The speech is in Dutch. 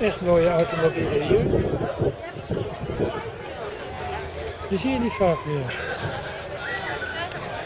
Echt mooie automobielen hier. Die zie je niet vaak meer.